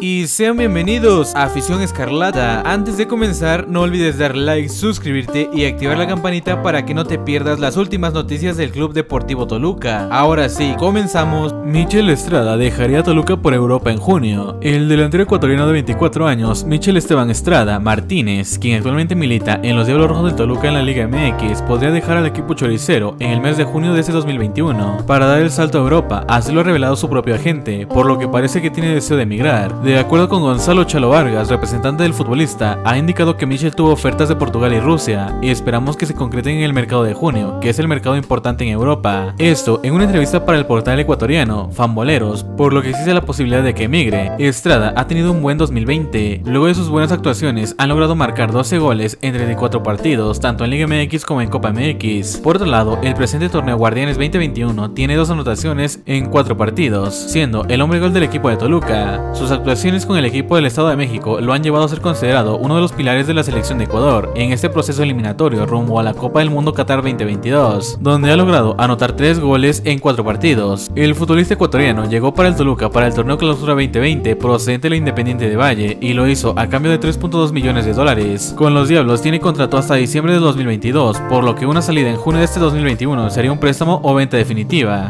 Y sean bienvenidos a Afición Escarlata. Antes de comenzar, no olvides dar like, suscribirte y activar la campanita para que no te pierdas las últimas noticias del Club Deportivo Toluca. Ahora sí, comenzamos. Michel Estrada dejaría Toluca por Europa en junio. El delantero ecuatoriano de 24 años, Michel Esteban Estrada Martínez, quien actualmente milita en los Diablos Rojos del Toluca en la Liga MX, podría dejar al equipo choricero en el mes de junio de este 2021 para dar el salto a Europa, así lo ha revelado su propio agente, por lo que parece que tiene deseo de emigrar. De acuerdo con Gonzalo Chalo Vargas, representante del futbolista, ha indicado que Michel tuvo ofertas de Portugal y Rusia y esperamos que se concreten en el mercado de junio, que es el mercado importante en Europa. Esto en una entrevista para el portal ecuatoriano Fanboleros, por lo que existe la posibilidad de que emigre. Estrada ha tenido un buen 2020. Luego de sus buenas actuaciones, han logrado marcar 12 goles en 34 partidos, tanto en Liga MX como en Copa MX. Por otro lado, el presente torneo Guardianes 2021 tiene dos anotaciones en 4 partidos, siendo el hombre gol del equipo de Toluca. Sus actuaciones con el equipo del Estado de México lo han llevado a ser considerado uno de los pilares de la selección de Ecuador en este proceso eliminatorio rumbo a la Copa del Mundo Qatar 2022, donde ha logrado anotar 3 goles en 4 partidos. El futbolista ecuatoriano llegó para el Toluca para el torneo Clausura 2020 procedente de la Independiente de Valle y lo hizo a cambio de 3.2 millones de dólares. Con los Diablos tiene contrato hasta diciembre de 2022, por lo que una salida en junio de este 2021 sería un préstamo o venta definitiva.